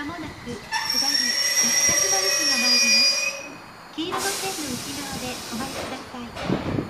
まもなく下り一択丸市が参ります。黄色の線の内側でお待ちください。